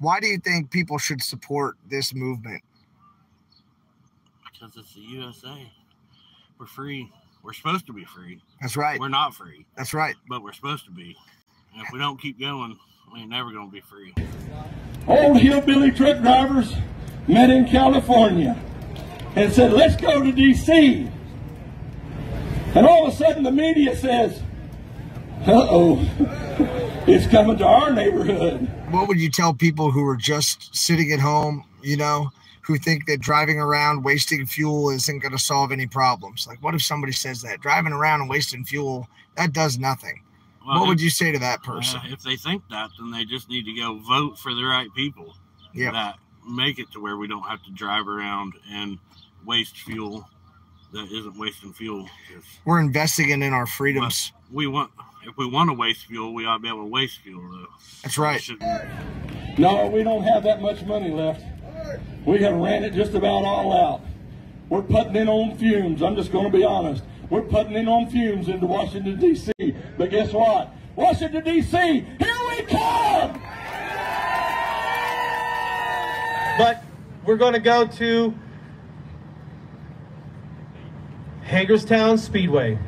Why do you think people should support this movement? Because it's the USA. We're free. We're supposed to be free. That's right. We're not free, That's right. but we're supposed to be. And if we don't keep going, we ain't never gonna be free. old hillbilly truck drivers met in California and said, let's go to D.C. And all of a sudden the media says, uh-oh, it's coming to our neighborhood. What would you tell people who are just sitting at home, you know, who think that driving around wasting fuel isn't going to solve any problems? Like, what if somebody says that driving around and wasting fuel that does nothing? Well, what would you say to that uh, person? if they think that, then they just need to go vote for the right people Yeah. that make it to where we don't have to drive around and waste fuel that isn't wasting fuel. We're investing in our freedoms. we want, if we want to waste fuel, we ought to be able to waste fuel. Though. That's right. Should- No, we don't have that much money left. We have ran it just about all out. We're putting in on fumes. I'm just going to be honest. We're putting in on fumes into Washington, D.C. But guess what? Washington, D.C., here we come! But we're going to go to Hagerstown Speedway.